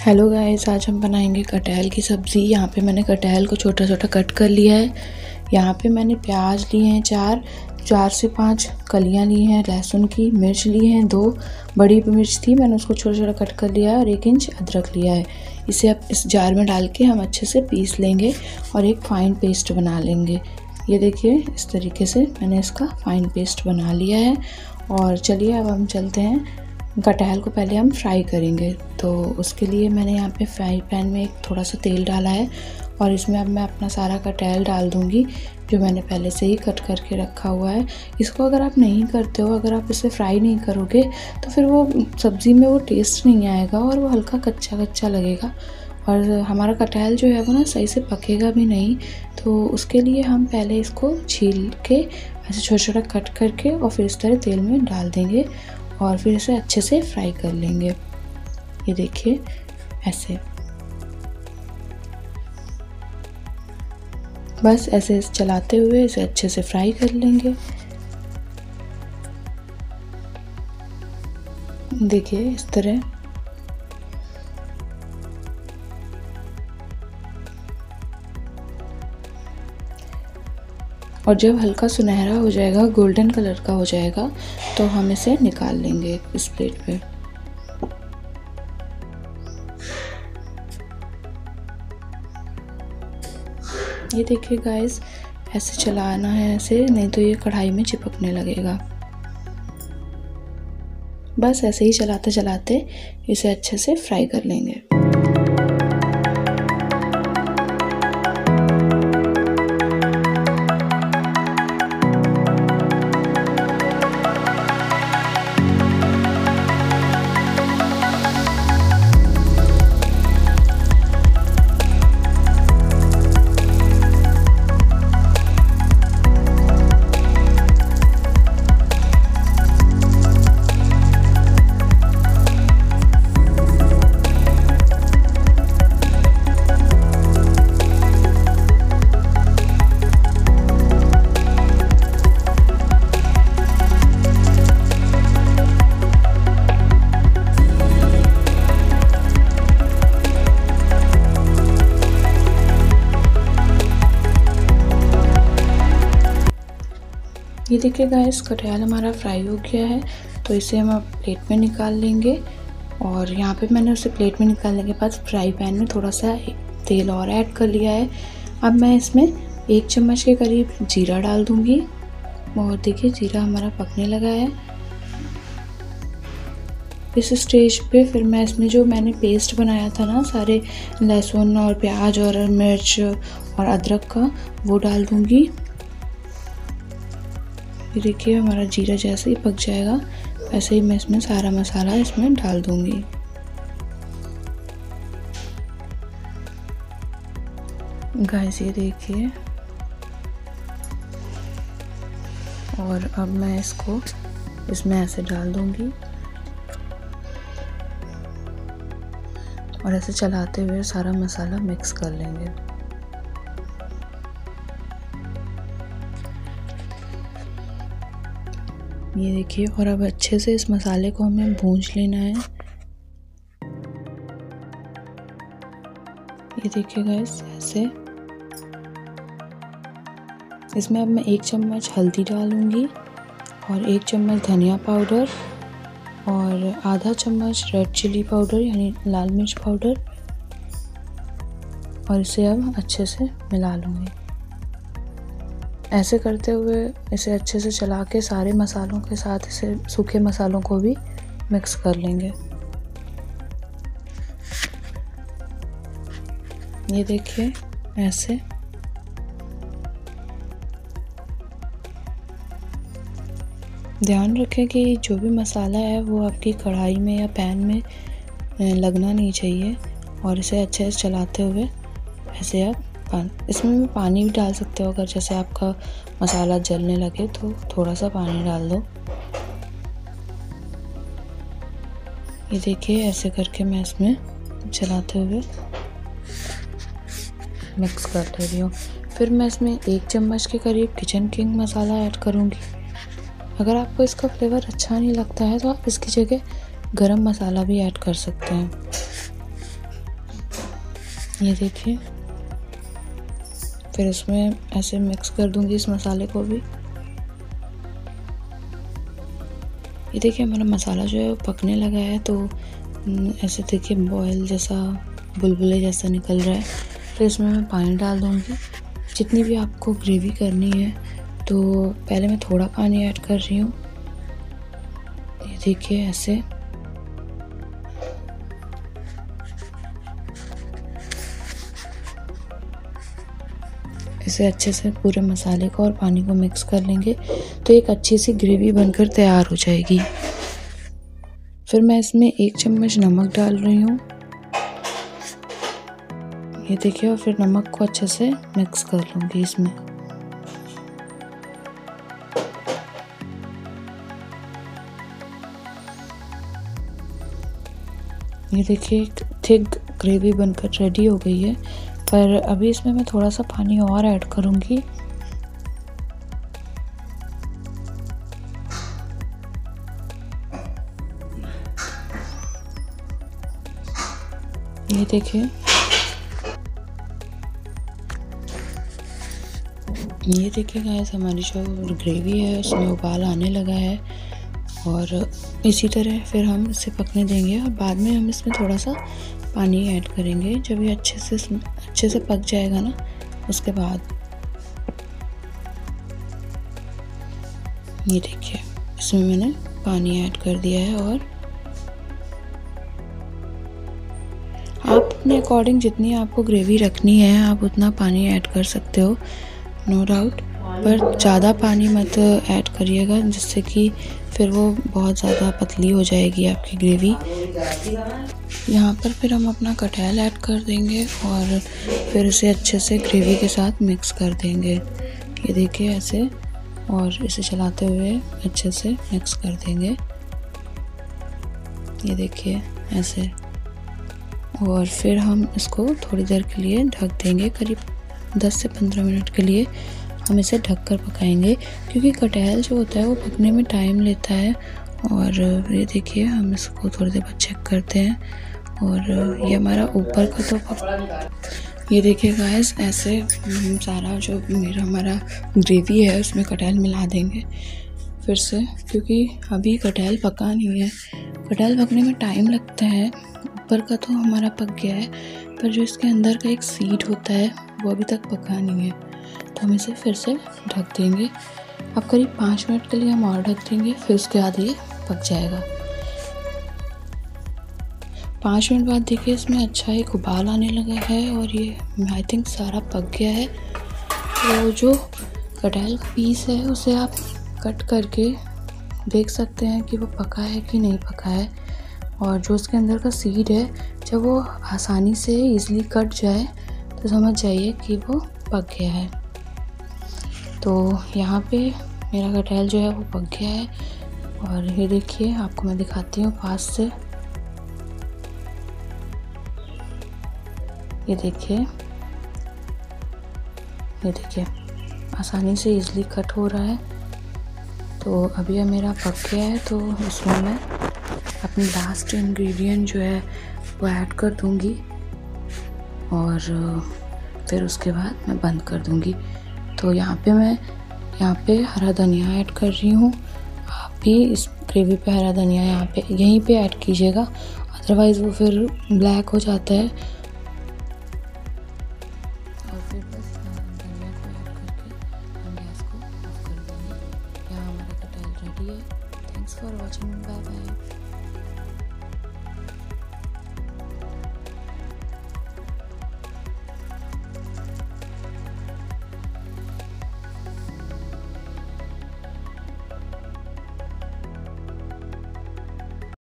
Hello guys आज हम बनाएँगे कटहल की सब्ज़ी। यहाँ पे मैंने कटहल को छोटा छोटा कट कर लिया है। यहाँ पे मैंने प्याज लिए हैं चार चार से पाँच कलियाँ ली हैं, लहसुन की मिर्च ली हैं, दो बड़ी मिर्च थी, मैंने उसको छोटा छोटा कट कर लिया है और एक इंच अदरक लिया है। इसे अब इस जार में डाल के हम अच्छे से पीस लेंगे और एक फ़ाइन पेस्ट बना लेंगे। ये देखिए, इस तरीके से मैंने इसका फ़ाइन पेस्ट बना लिया है। और चलिए अब हम चलते हैं। कटहल को पहले हम फ्राई करेंगे। तो उसके लिए मैंने यहाँ पे फ्राई पैन में एक थोड़ा सा तेल डाला है और इसमें अब मैं अपना सारा कटहल डाल दूँगी, जो मैंने पहले से ही कट करके रखा हुआ है। इसको अगर आप नहीं करते हो, अगर आप इसे फ्राई नहीं करोगे तो फिर वो सब्ज़ी में वो टेस्ट नहीं आएगा और वो हल्का कच्चा कच्चा लगेगा। और हमारा कटहल जो है वो ना सही से पकेगा भी नहीं तो उसके लिए हम पहले इसको छील के ऐसे छोटा छोटा कट करके और फिर इस तरह तेल में डाल देंगे और फिर इसे अच्छे से फ्राई कर लेंगे। ये देखिए, ऐसे। बस ऐसे चलाते हुए इसे अच्छे से फ्राई कर लेंगे। देखिए, इस तरह। और जब हल्का सुनहरा हो जाएगा, गोल्डन कलर का हो जाएगा तो हम इसे निकाल लेंगे इस प्लेट पे ये देखिए गाइस ऐसे चलाना है ऐसे, नहीं तो ये कढ़ाई में चिपकने लगेगा। बस ऐसे ही चलाते चलाते इसे अच्छे से फ्राई कर लेंगे। ये देखिए गाइस कटहल हमारा फ्राई हो गया है तो इसे हम अब प्लेट में निकाल लेंगे। और यहाँ पे मैंने उसे प्लेट में निकालने के बाद फ्राई पैन में थोड़ा सा तेल और ऐड कर लिया है। अब मैं इसमें एक चम्मच के करीब जीरा डाल दूँगी। और देखिए, जीरा हमारा पकने लगा है। इस स्टेज पे फिर मैं इसमें जो मैंने पेस्ट बनाया था ना, सारे लहसुन और प्याज और मिर्च और अदरक का, वो डाल दूँगी। ये देखिए, हमारा जीरा जैसे ही पक जाएगा, वैसे ही मैं इसमें सारा मसाला इसमें डाल दूँगी। गाइस, ये देखिए। और अब मैं इसको इसमें ऐसे डाल दूँगी। और ऐसे चलाते हुए सारा मसाला मिक्स कर लेंगे। ये देखिए, और अब अच्छे से इस मसाले को हमें भूंज लेना है। ये देखिए गैस ऐसे। इसमें अब मैं एक चम्मच हल्दी डालूँगी और एक चम्मच धनिया पाउडर और आधा चम्मच रेड चिली पाउडर यानी लाल मिर्च पाउडर और इसे अब अच्छे से मिला लूँगी। ऐसे करते हुए इसे अच्छे से चला के सारे मसालों के साथ इसे सूखे मसालों को भी मिक्स कर लेंगे। ये देखिए, ऐसे। ध्यान रखें कि जो भी मसाला है वो आपकी कढ़ाई में या पैन में लगना नहीं चाहिए और इसे अच्छे से चलाते हुए, ऐसे आप इसमें भी पानी भी डाल सकते हो अगर जैसे आपका मसाला जलने लगे तो थोड़ा सा पानी डाल दो। ये देखिए, ऐसे करके मैं इसमें चलाते हुए मिक्स कर ले रही हूँ। फिर मैं इसमें एक चम्मच के करीब किचन किंग मसाला ऐड करूँगी। अगर आपको इसका फ्लेवर अच्छा नहीं लगता है तो आप इसकी जगह गरम मसाला भी ऐड कर सकते हैं। ये देखिए। फिर इसमें ऐसे मिक्स कर दूँगी इस मसाले को भी। ये देखिए हमारा मसाला जो है पकने लगा है तो हम्म, ऐसे देखिए बॉयल जैसा बुलबुले जैसा निकल रहा है। फिर इसमें मैं पानी डाल दूँगी। जितनी भी आपको ग्रेवी करनी है तो पहले मैं थोड़ा पानी ऐड कर रही हूँ। ये देखिए ऐसे। इसे अच्छे से पूरे मसाले को और पानी को मिक्स कर लेंगे तो एक अच्छी सी ग्रेवी बनकर तैयार हो जाएगी। फिर मैं इसमें एक चम्मच नमक डाल रही हूँ। ये देखिए, और फिर नमक को अच्छे से मिक्स कर लूँगी इसमें। ये देखिए थिक ग्रेवी बनकर रेडी हो गई है। पर अभी इसमें मैं थोड़ा सा पानी और ऐड करूँगी। ये देखिए। ये देखिए गाइस हमारी जो ग्रेवी है, उसमें उबाल आने लगा है। और इसी तरह फिर हम इसे पकने देंगे। और बाद में हम इसमें थोड़ा सा पानी ऐड करेंगे। जब ये अच्छे से अच्छे से पक जाएगा ना, उसके बाद। ये देखिए, इसमें मैंने पानी ऐड कर दिया है और आप अपने अकॉर्डिंग जितनी आपको ग्रेवी रखनी है, आप उतना पानी ऐड कर सकते हो, नो no डाउट। पर ज़्यादा पानी मत ऐड करिएगा, जिससे कि फिर वो बहुत ज़्यादा पतली हो जाएगी आपकी ग्रेवी। यहाँ पर फिर हम अपना कटहल ऐड कर देंगे और फिर उसे अच्छे से ग्रेवी के साथ मिक्स कर देंगे। ये देखिए ऐसे और इसे चलाते हुए अच्छे से मिक्स कर देंगे। ये देखिए ऐसे। और फिर हम इसको थोड़ी देर के लिए ढक देंगे, करीब 10 से 15 मिनट के लिए। हम इसे ढक कर पकाएँगे, क्योंकि कटहल जो होता है वो पकने में टाइम लेता है। और ये देखिए, हम इसको थोड़ी देर बाद चेक करते हैं। और ये हमारा ऊपर का तो पक ये देखिए गाइस ऐसे हम सारा जो मेरा, हमारा ग्रेवी है, उसमें कटहल मिला देंगे। फिर से, क्योंकि अभी कटहल पका नहीं है। कटहल पकने में टाइम लगता है। ऊपर का तो हमारा पक गया है, पर जो इसके अंदर का एक सीड होता है, वो अभी तक पका नहीं है। तो हम इसे फिर से ढक देंगे। अब करीब पाँच मिनट के लिए हम और ढक देंगे, फिर उसके बाद ये पक जाएगा। पाँच मिनट बाद देखिए, इसमें अच्छा एक उबाल आने लगा है और ये आई थिंक सारा पक गया है। तो जो कटहल का पीस है, उसे आप कट करके देख सकते हैं कि वो पका है कि नहीं पका है। और जो उसके अंदर का सीड है, जब वो आसानी से इजीली कट जाए तो समझ जाइए कि वो पक गया है। तो यहाँ पे मेरा कटहल जो है वो पक गया है। और ये देखिए, आपको मैं दिखाती हूँ पास से। ये देखिए ये देखिए, आसानी से इजली कट हो रहा है। तो अभी यह मेरा पक गया है तो उसमें मैं अपनी लास्ट इंग्रेडिएंट जो है वो ऐड कर दूँगी। और फिर उसके बाद मैं बंद कर दूँगी। तो यहाँ पे मैं यहाँ पे हरा धनिया ऐड कर रही हूँ। आप भी इस ग्रेवी पे हरा धनिया यहाँ पे, यहीं पे ऐड कीजिएगा। अदरवाइज़ वो फिर ब्लैक हो जाता है। और फिर बस हाँ, धनिया को ऐड करके हम गैस को ऑफ़ कर देंगे। यहाँ हमारा रेडी है। Thanks for watching bye bye